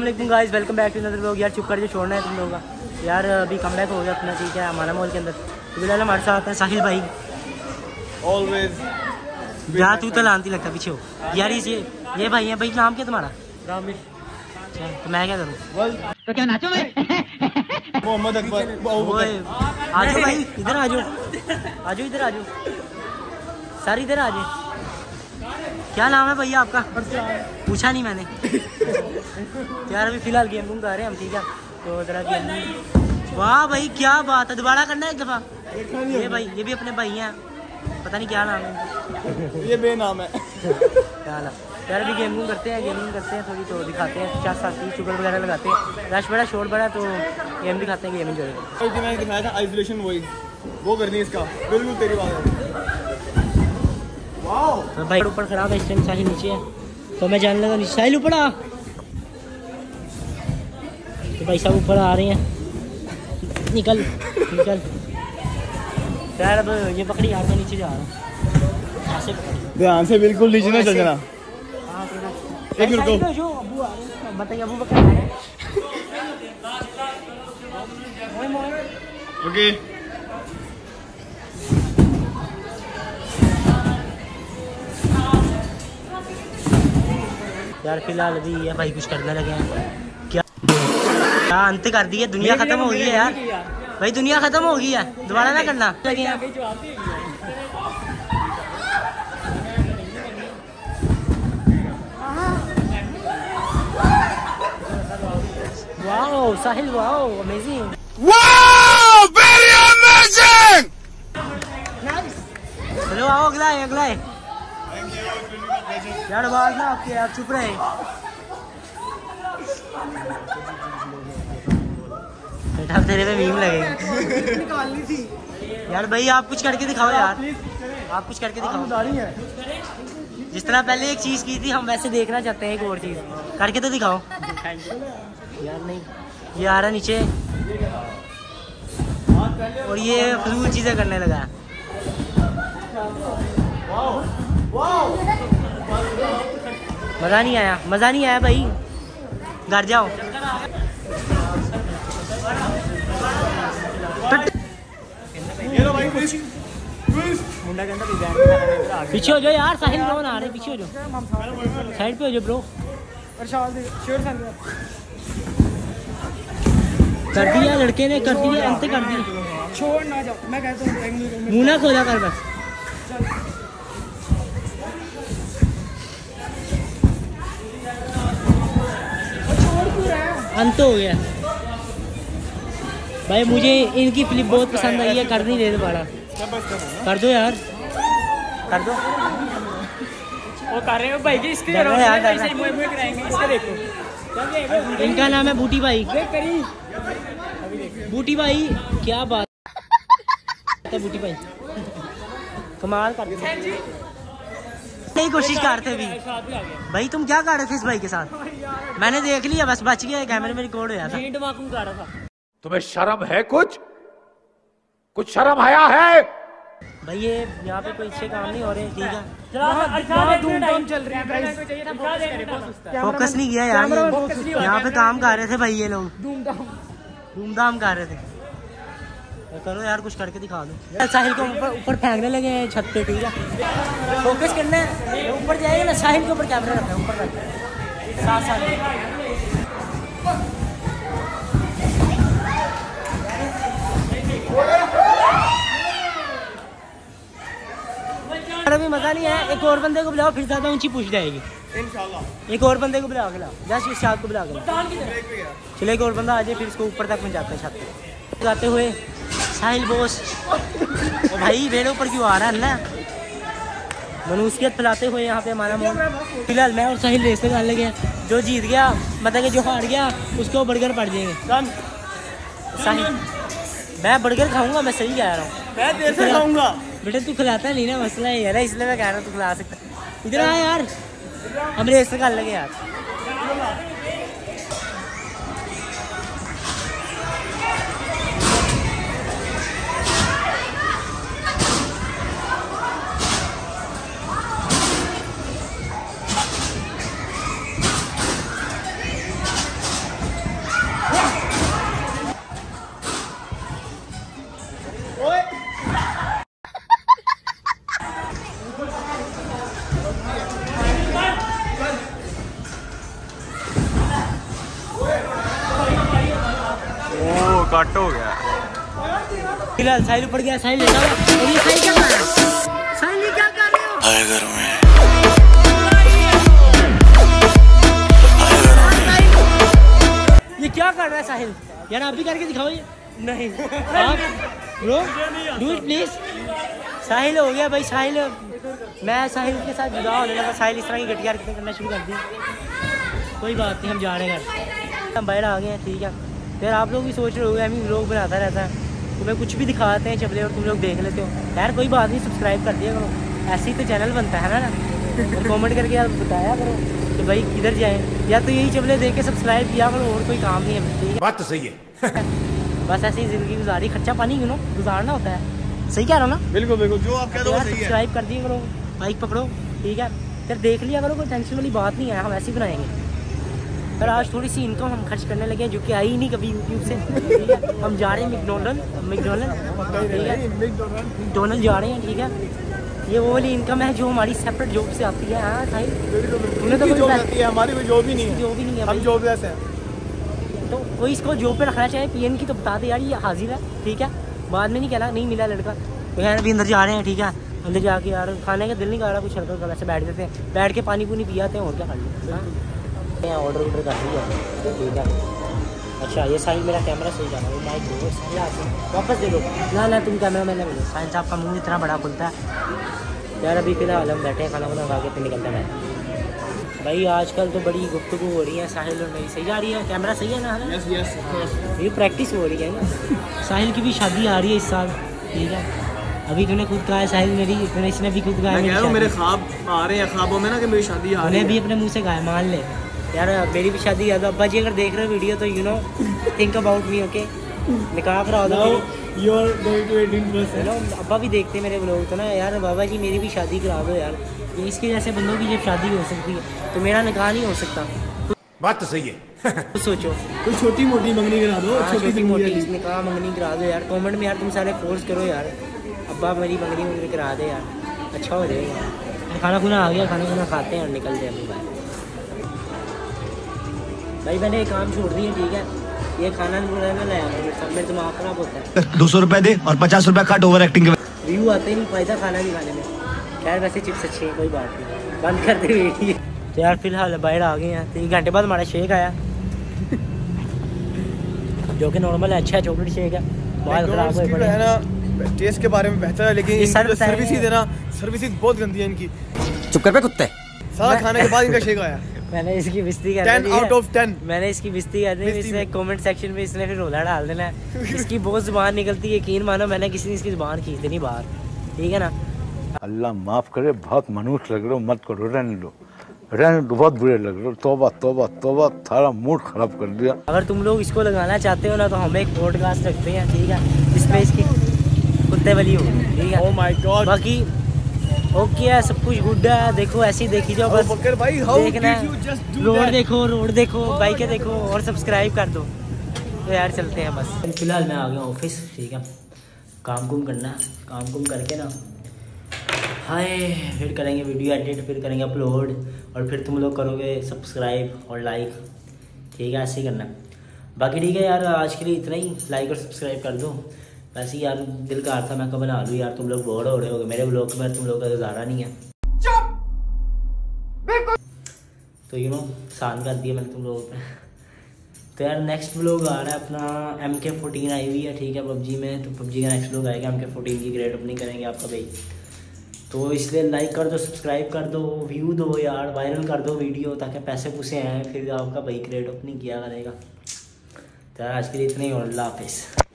Allam guys welcome back to another लोग यार चुप कर जो छोड़ना है तुम लोगों का। यार अभी कम बैक हो गया अपना ठीक है हमारा मॉल के अंदर। तो फ़िलहाल हमारे साथ है साहिल भाई। ऑलवेज यार तू तो लानती लगता पीछे हो। यार ये ये भाई है भाई नाम क्या तुम्हारा? रामिश। अच्छा, तो मैं क्या करूँ? तो क्या नाचो मैं? मोहम्मद अकबर। अबू ओए बकर। आ जाओ भाई इधर आ जाओ आ जाओ इधर आ जाओ सर इधर आ जाए क्या नाम है भैया आपका? पूछा नहीं मैंने। यार अभी फ़िलहाल गेम रूम कर रहे हैं हम ठीक है? तो जरा गेम वाह भाई क्या बात है दोबारा करना है एक दफ़ा? ये भाई ये भी अपने भाई हैं। पता नहीं क्या नाम है ये बेनाम है। क्या हाल है यार अभी गेम रूम करते हैं गेमिंग करते हैं थोड़ी तो दिखाते हैं चार सात की शुगर वगैरह लगाते हैं। रश बड़ा शोर बड़ा तो गेम दिखाते हैं गेम इंजॉय जो मैंने दिखाया था आइसोलेशन वही। वो करनी है इसका। बिल्कुल तेरी बात है। तो भाई ऊपर खराब है इस टाइम साहिल नीचे है। तो मैं जाने लगा नीचे। साहिल ऊपर आ। तो भाई साहब ऊपर आ रहे हैं। निकल निकल। यार अब ये पकड़ी यार मैं नीचे जा रहा हूँ। ऐसे पकड़ी। ध्यान से बिल्कुल नीचे ना चल जाना हाँ, एक मिनट रुको। बताइए अबू बकर हैं। ओके। यार फ़िलहाल अभी ये भाई कुछ करने लगे हैं। क्या क्या अंत कर दी है दुनिया खत्म हो गई है यार। भाई दुनिया खत्म हो गई है। दोबारा ना करना। लगे हैं wow Sahil wow amazing wow very amazing चलो आओ अगला है अगला है। यार आवाज़ ना आपकी आप चुप रहे। बेटा तेरे पे मीम लगेगी। निकालनी थी। यार भाई आप कुछ करके दिखाओ यार। आप कुछ करके दिखाओ। जिस तरह पहले एक चीज़ की थी हम वैसे देखना चाहते हैं एक और चीज़। करके तो दिखाओ। यार नहीं ये आ रहा नीचे। और ये फजूल चीज़ें करने लगा मज़ा नहीं आया मज़ा नहीं आया भाई। घर जाओ। प्लीज़ पीछे हो जाओ यार साहिल ब्रो ना आ रहे पीछे हो जाओ। साइड पे हो जाओ ब्रो। कर दिया लड़के ने कर दिया अंत कर दिया। छोड़ ना जाओ मैं कहता हूँ मुँह ना खोला कर बस। अंत हो गया। भाई मुझे इनकी फ़िल्म बहुत पसंद आई है कर नहीं रहे दोबारा। कर दो यार। कर दो। वो कर रहे हो भाई की इसके यार, डर रहा मुँह मुँह कराएँगे इसका देखो। इनका नाम है बूटी भाई। बूटी भाई क्या बात। है बूटी भाई। कमाल कर नहीं कोशिश करते भी। भाई तुम क्या कर रहे थे इस भाई के साथ? मैंने देख लिया बस बच गया कैमरे में रिकॉर्ड हो था। धमाकू कर रहा था। तुम्हें शर्म है कुछ? कुछ शर्म आया है? भैया यहाँ पे कोई अच्छे काम नहीं हो रहे ठीक है। वहाँ धूमधाम चल रही है गाइस फोकस नहीं किया यार यहाँ पे काम कर रहे थे भाई ये लोग। धूमधाम। धूमधाम कर रहे थे। तो करो यार कुछ करके दिखा दो। साहिल को ऊपर ऊपर फेंकने लगे हैं छत पे ठीक है। फोकस करना है। ऊपर जाएगा ना साहिल के ऊपर कैमरा रखना है ऊपर रखना साथ साथ। अभी मज़ा नहीं है एक और बंदे को बुलाओ फिर ज़्यादा ऊँची पूछ जाएगी। एक और बंदे को बुला के लाओ जस्ट इस शाद को बुला के लाओ चलो एक और बंदा आ जाए फिर इसको ऊपर तक पहुंचाते हैं छत जाते हुए साहिल बोस। ओ भाई मेरे ऊपर क्यों आ रहा है अल्लाह मनुष्यत फैलाते हुए यहाँ पे हमारा मोल फ़िलहाल मैं और साहिल रेस लगे हैं। जो जीत गया मतलब कि जो हार गया उसको बर्गर पड़ जाएँगे। साहिल मैं बर्गर खाऊँगा मैं सही कह रहा हूँ। मैं देर से खाऊँगा। बेटा तू खिलाता नहीं ना, मसला ये है इसलिए मैं कह रहा हूँ तू खिला सकता। इधर आ यार। हमने ऐसे कर लगे यार। Oi! कट हो गया। फ़िलहाल साहिल ऊपर गया साहिल लेटा हुआ ये साहिल क्या कर रहा है? साहिल ये क्या कर रहे हो? आए घर में। ये क्या कर रहा है साहिल? यार आप भी करके दिखाओ ये। नहीं। Bro do it please Sahil हो गया भाई साहिल। मैं साहिल के साथ जुदा होने लगा। साहिल इस तरह की घटिया करना शुरू कर दी कोई बात नहीं हम जा रहे हैं हम बाहर आ गए हैं ठीक है। फिर आप लोग भी सोच रहे होगे हमें लोग बनाता रहता है। तुम्हें कुछ भी दिखाते हैं चपले और तुम लोग देख लेते हो। यार कोई बात नहीं सब्सक्राइब कर दिया करो। ऐसे ही तो चैनल बनता है ना? और कमेंट करके यार बताया करो कि भाई किधर जाएँ। या तो यही चपले देख के सब्सक्राइब किया करो और कोई काम नहीं है बात तो सही है। बस ऐसे ही ज़िंदगी गुजारी। खर्चा पानी क्यों गुजारना होता है। सही कह रहा हूँ ना? बिल्कुल बिल्कुल। जो आप कह तो रहे हो यार है। सब्सक्राइब कर दिया करो। बाइक पकड़ो। ठीक है? फिर देख लिया करो कोई टेंशन वाली बात नहीं है। हम ऐसे ही बनाएँगे। पर आज थोड़ी सी इनकम हम खर्च करने लगे हैं जो कि आई ही नहीं कभी यूट्यूब से। हम जा रहे हैं मैकडोनल्ड मैकडोनल्ड ठीक है? मैकडोनल्ड जा रहे हैं ठीक है? ये वो वाली इनकम है जो हमारी सेपरेट जॉब से आती है। हाँ साहिल तुमने तो जॉब रहती है हमारी कोई जॉब ही नहीं है। जो भी नहीं है हम भाई। जॉबलेस हैं। तो कोई इसको जॉब पे रखना चाहे पीएन की तो बता दे यार ये हाजिर है ठीक है? बाद में नहीं कहना नहीं मिला लड़का। तो यार अभी अंदर जा रहे हैं ठीक है? अंदर जाके यार खाने का दिल नहीं कर रहा कुछ हल्का वैसे बैठ जाते हैं। बैठ के पानी पूनी पी आते हैं और क्या कर लेते हैं? ऑर्डर ऑर्डर कर दिया। ठीक है। अच्छा ये साहिल मेरा कैमरा सही जा रहा है। माइक दो सही वापस दे दो। ना ना तुम कैमरा मैंने बोलो। साहिल साहब का मुँह इतना बड़ा खुलता है। यार अभी फ़िलहाल हम बैठे हैं खाना वाना खा के फिर निकलते हैं। भाई आजकल तो बड़ी गुफ्तगू हो रही है साहिल और मेरी। सही आ रही है? कैमरा सही है ना है यस यस ये प्रैक्टिस हो रही है ना। साहिल की भी शादी आ रही है इस साल। ठीक है। अभी तूने खुद कहा शायद मेरी तूने इसने भी खुद कहा है मैं मेरी ख्वाब आ रहे हैं ख्वाबों में ना कि मेरी शादी आ रही है। भी अपने मुँह से कहा मान ले। यार मेरी भी शादी है। तो अब्बा जी अगर देख रहे हो वीडियो तो you know think about me okay निकाह करा दो। You are going to 18 plus है ना अब्बा भी देखते मेरे ब्लॉग तो ना यार बाबा जी मेरी भी शादी करा दो यार। ये इसके जैसे बंदों की जब शादी हो सकती है तो मेरा निकाह नहीं हो सकता। बात तो सही है। कुछ सोचो। कोई छोटी मोटी मंगनी करा दो हाँ, छोटी मोटी मोटी इसने कहा मंगनी करा दो यार। कमेंट में यार तुम सारे फोर्स करो यार। अब्बा मेरी मंगनी मंगनी करा दे यार। अच्छा हो जाएगा। खाना खुना आ गया खाना खुना खाते हैं और निकलते हैं अभी भाई भाई मैंने एक काम छोड़ दिया ठीक है? ये खाना नहीं बनाना लाया मेरे दिमाग खराब होता है। दो सौ रुपए दे और पचास रुपए काट ओवर एक्टिंग के व्यू आते ही नहीं फ़ायदा खाना नहीं खाने में। खैर वैसे चिप्स अच्छी है कोई बात नहीं। बंद कर दे तो यार फ़िलहाल बाहर आ गए हैं। तीन घंटे बाद हमारा शेक आया। जो कि नॉर्मल है अच्छा है चॉकलेट शेक है। बाल खराब हुए पड़े है ना टेस्ट के बारे में बेहतर है लेकिन ये इनकी सर जो बताएँ। सर्विसेज़ है ना सर्विसेज़ बहुत गंदी है इनकी। चुप कर पे कुत्ते। सारा खाने के बाद इनका शेक आया। मैंने इसकी बिस्ती कर 10 आउट ऑफ़ 10 मैंने इसकी बिस्ती कर दी इसने कमेंट सेक्शन में इसने फिर रोला डाल देना है। इसकी बहुत ज़ुबान निकलती है यकीन मानो मैंने किसी ने इसकी ज़ुबान खींच देनी बाहर। ठीक है ना? अल्लाह माफ़ करे बहुत मनुष्य लग रहे हो मत करो रहने दो। रहने दो बहुत बुरे लग रहे हो। तोबा तोबा तोबा थारा मूड खराब कर दिया। अगर तुम लोग इसको लगाना चाहते हो ना तो हम एक पॉडकास्ट रखते हैं ठीक है? जिसमें इसकी कुत्ते वाली हो ठीक है? ओह माय गॉड बाकी ओके है सब कुछ गुड है देखो ऐसे ही देखी जाओ बस बकर भाई हाउ देखना रोड देखो रोड देखो बाइकें देखो और सब्सक्राइब कर दो। तो यार चलते हैं बस। फ़िलहाल मैं आ गया ऑफ़िस ठीक है? काम कुम करना काम कुम करके ना हाय फिर करेंगे वीडियो एडिट फिर करेंगे अपलोड और फिर तुम लोग करोगे सब्सक्राइब और लाइक ठीक है? ऐसे ही करना बाकी ठीक है यार आज के लिए इतना ही। लाइक और सब्सक्राइब कर दो। वैसे ही यार दिल का था मैं कब लूँ यार तुम लोग बोर हो रहे होगे। मेरे ब्लॉग में तुम लोग का गुजारा नहीं है। तो यू नो शान कर दिया मैंने तुम लोगों पे। तो यार नेक्स्ट ब्लॉग आ रहा है अपना एम के फोर्टीन आई हुई है ठीक है पबजी में। तो पबजी का नेक्स्ट ब्लॉग आएगा एम के फोर्टीन की ग्रेट ओपनिंग करेंगे आपका भाई तो इसलिए लाइक कर दो सब्सक्राइब कर दो व्यू दो यार वायरल कर दो वीडियो ताकि पैसे पूसे आए फिर आपका भाई ग्रेट ओपनिंग किया करेगा। तो यार आज के लिए इतना ही और हाफिज़।